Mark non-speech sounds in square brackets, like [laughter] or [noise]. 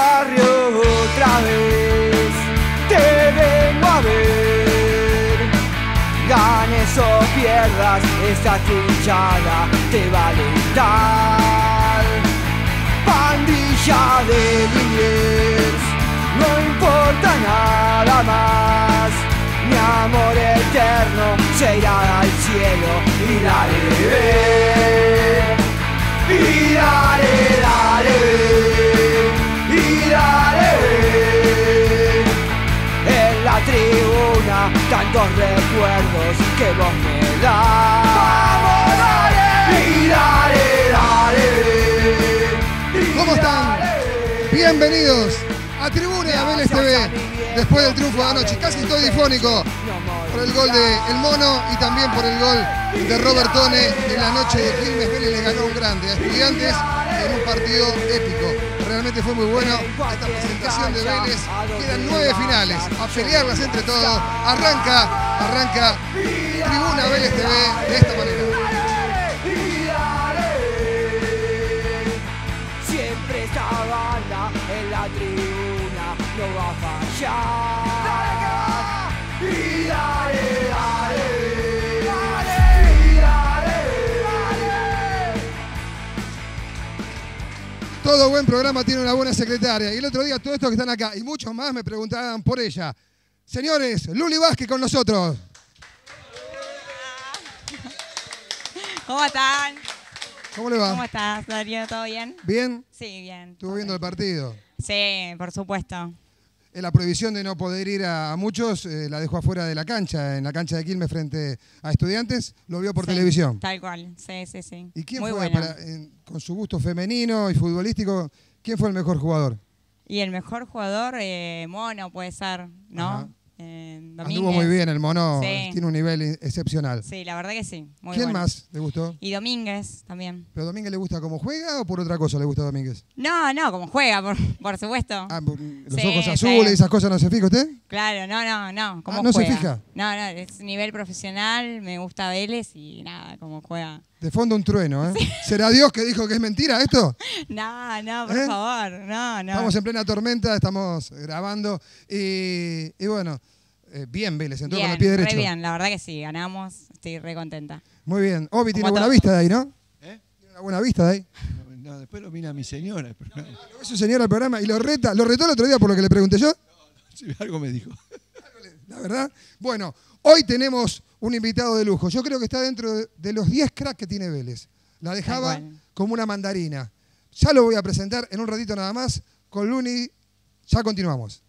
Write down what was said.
barrio otra vez. Te vengo a ver. Ganes o pierdas, esta trinchada te va a alentar. Pandilla de Liniers, no importa nada más. Mi amor eterno se irá al cielo y dale, tantos recuerdos que vos me das. ¡Vamos, dale! Dale, dale. ¿Cómo están? Bienvenidos a Tribuna de Vélez TV. Después del triunfo de anoche, casi estoy difónico por el gol de El Mono y también por el gol de Robert Tone en la noche de Quilmes. Vélez le ganó un grande a Estudiantes en un partido épico. Realmente fue muy bueno esta presentación de Vélez. Quedan nueve finales. A pelearlas entre todos. Arranca, arranca Tribuna Vélez TV de esta manera. Siempre esta banda en la tribuna no va a fallar. Todo buen programa tiene una buena secretaria. Y el otro día, todos estos que están acá y muchos más me preguntaban por ella. Señores, Luli Vázquez con nosotros. ¿Cómo están? ¿Cómo le va? ¿Cómo estás, Darío? ¿Todo bien? ¿Bien? Sí, bien. Estuvo viendo el partido. Sí, por supuesto. Eh, La prohibición de no poder ir a, a muchos eh, la dejó afuera de la cancha, en la cancha de Quilmes frente a estudiantes. Lo vio por Sí, televisión. Tal cual, sí, sí, sí. ¿Y quién Muy fue, bueno. para- en- con su gusto femenino y futbolístico, quién fue el mejor jugador? Y el mejor jugador, eh, Mono, puede ser, ¿no? Ajá. Eh, Anduvo Domínguez. muy bien, el mono Sí. tiene un nivel excepcional. Sí, la verdad que sí. Muy ¿Quién bueno. más le gustó? Y Domínguez también. ¿Pero Domínguez le gusta cómo juega o por otra cosa le gusta a Domínguez? No, no, como juega, por, [laughs] por supuesto. Ah, por- los Sí, ojos azules y esas cosas no se fija usted. Claro, no, no, no. ¿Cómo Ah, ¿no se juega? fija? No, no, es nivel profesional, me gusta Vélez y nada, cómo juega. De fondo un trueno, ¿eh? [laughs] ¿Será Dios que dijo que es mentira esto? [laughs] No, no, por ¿Eh? favor, no, no. Estamos en plena tormenta, estamos grabando y, y bueno, eh, bien Vélez, entró con el pie re derecho. bien, la verdad que sí, ganamos, estoy re contenta. Muy bien. Obi tiene buena todo. vista de ahí, ¿no? ¿Eh? Tiene una buena vista de ahí. No, después lo mira mi señora. Pero Lo ve su señora al programa y lo reta, lo retó el otro día por lo que le pregunté yo. sí, algo me dijo. La verdad. Bueno, hoy tenemos un invitado de lujo. Yo creo que está dentro de, de los 10 cracks que tiene Vélez. La dejaba como una mandarina. Ya lo voy a presentar en un ratito nada más con Luni. Ya continuamos.